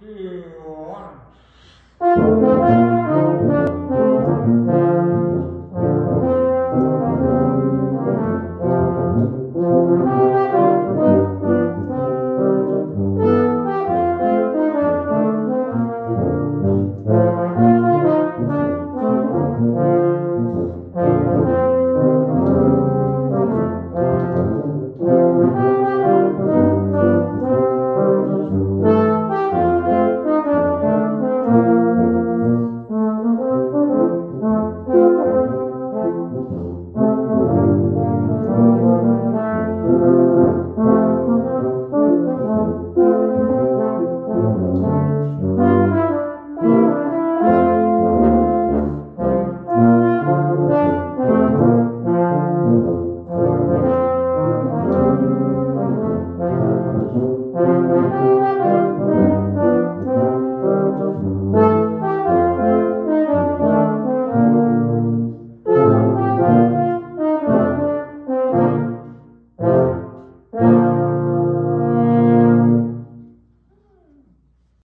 two, one.